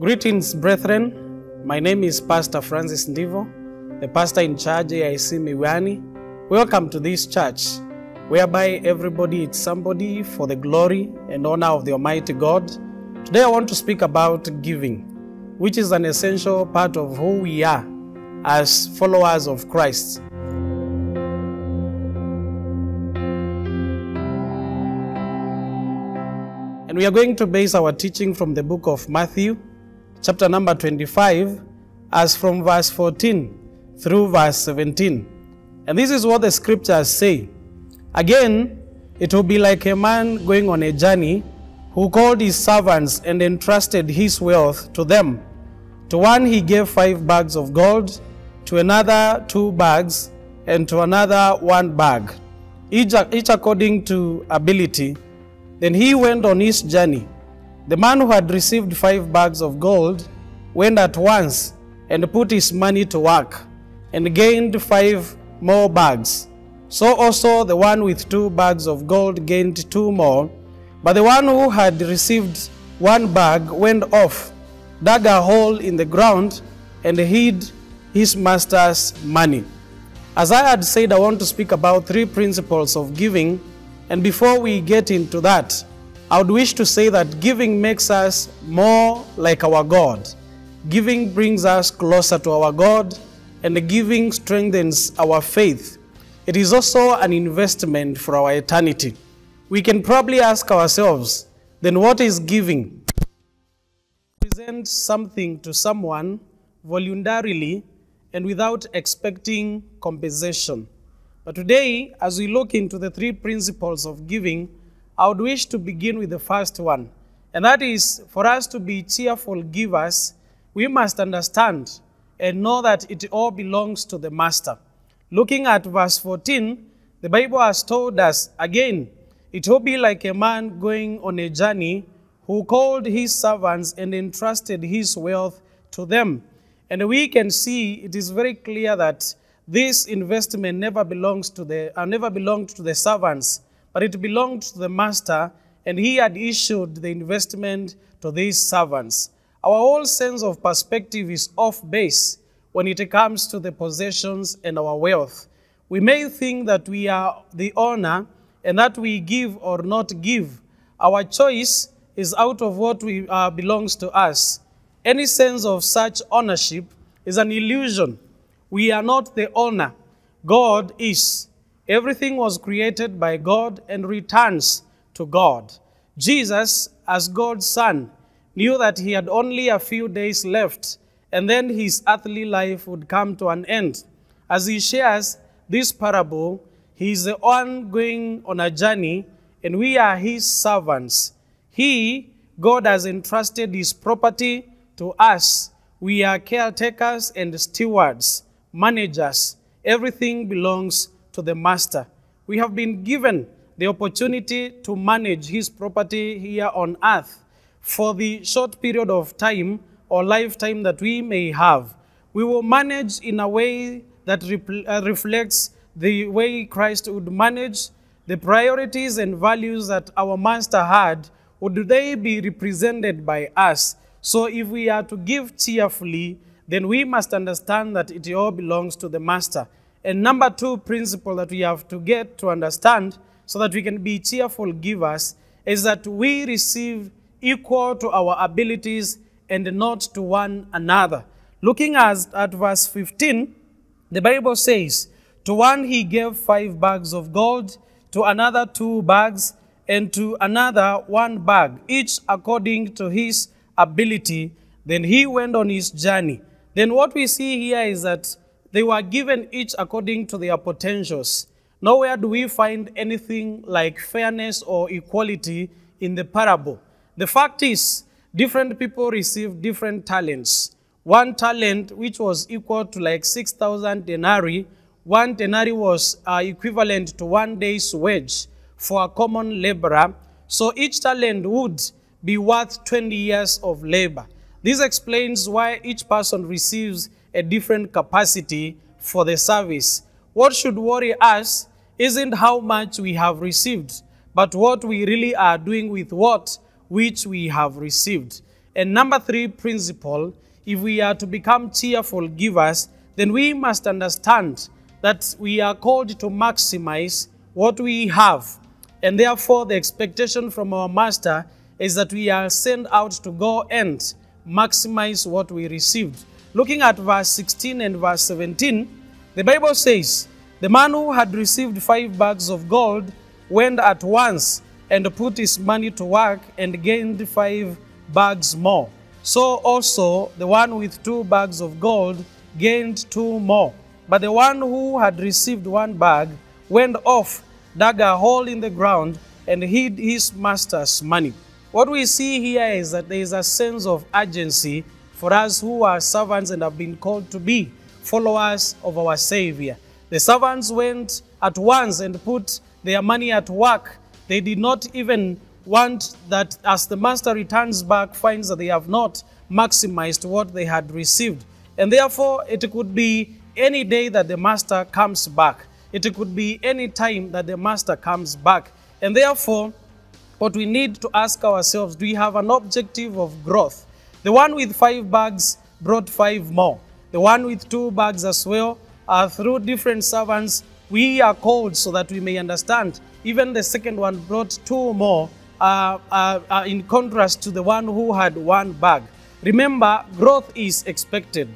Greetings, brethren. My name is Pastor Francis Ndivo, the pastor in charge AIC Miwani. Welcome to this church, whereby everybody is somebody for the glory and honor of the Almighty God. Today, I want to speak about giving, which is an essential part of who we are as followers of Christ. And we are going to base our teaching from the book of Matthew, chapter number 25, as from verse 14 through verse 17. And this is what the scriptures say. Again, it will be like a man going on a journey who called his servants and entrusted his wealth to them. To one he gave five bags of gold, to another two bags, and to another one bag, each, each according to ability. Then he went on his journey. The man who had received five bags of gold went at once and put his money to work and gained five more bags. So also the one with two bags of gold gained two more. But the one who had received one bag went off, dug a hole in the ground, and hid his master's money. As I had said, I want to speak about three principles of giving. And before we get into that, I would wish to say that giving makes us more like our God. Giving brings us closer to our God, and giving strengthens our faith. It is also an investment for our eternity. We can probably ask ourselves, then what is giving? Present something to someone voluntarily and without expecting compensation. But today, as we look into the three principles of giving, I would wish to begin with the first one. And that is for us to be cheerful givers, we must understand and know that it all belongs to the Master. Looking at verse 14, the Bible has told us again, it will be like a man going on a journey who called his servants and entrusted his wealth to them. And we can see it is very clear that this investment never belongs to the uh, never belonged to the servants, but it belonged to the master, and he had issued the investment to these servants. Our whole sense of perspective is off base when it comes to the possessions and our wealth. We may think that we are the owner and that we give or not give. Our choice is out of what we, uh, belongs to us. Any sense of such ownership is an illusion. We are not the owner. God is. Everything was created by God and returns to God. Jesus, as God's Son, knew that he had only a few days left and then his earthly life would come to an end. As he shares this parable, he is the one going on a journey and we are his servants. He, God, has entrusted his property to us. We are caretakers and stewards, managers. Everything belongs to the master. We have been given the opportunity to manage his property here on earth for the short period of time or lifetime that we may have. We will manage in a way that uh, reflects the way Christ would manage the priorities and values that our master had. Would they be represented by us? So if we are to give cheerfully, then we must understand that it all belongs to the master. And number two principle that we have to get to understand so that we can be cheerful givers is that we receive equal to our abilities and not to one another. Looking at, at verse 15, the Bible says, To one he gave five bags of gold, to another two bags, and to another one bag, each according to his ability. Then he went on his journey. Then what we see here is that they were given each according to their potentials. Nowhere do we find anything like fairness or equality in the parable. The fact is, different people received different talents. One talent, which was equal to like 6,000 denarii, one denarii was uh, equivalent to one day's wage for a common laborer. So each talent would be worth 20 years of labor. This explains why each person receives a different capacity for the service. What should worry us isn't how much we have received, but what we really are doing with what which we have received. And number three principle if we are to become cheerful givers, then we must understand that we are called to maximize what we have. And therefore, the expectation from our master is that we are sent out to go and maximize what we received. Looking at verse 16 and verse 17, the Bible says, The man who had received five bags of gold went at once and put his money to work and gained five bags more. So also the one with two bags of gold gained two more. But the one who had received one bag went off, dug a hole in the ground, and hid his master's money. What we see here is that there is a sense of urgency for us who are servants and have been called to be followers of our Savior. The servants went at once and put their money at work. They did not even want that as the master returns back, finds that they have not maximized what they had received. And therefore, it could be any day that the master comes back. It could be any time that the master comes back. And therefore, what we need to ask ourselves do we have an objective of growth? The one with five bags brought five more. The one with two bags as well. Uh, through different servants, we are called so that we may understand. Even the second one brought two more uh, uh, uh, in contrast to the one who had one bag. Remember, growth is expected.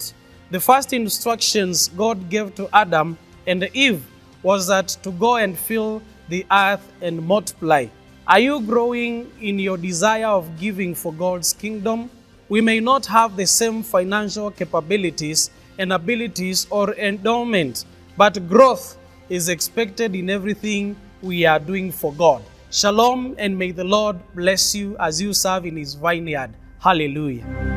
The first instructions God gave to Adam and Eve was that to go and fill the earth and multiply. Are you growing in your desire of giving for God's kingdom? We may not have the same financial capabilities and abilities or endowment, but growth is expected in everything we are doing for God. Shalom, and may the Lord bless you as you serve in His vineyard. Hallelujah.